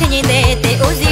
Cine de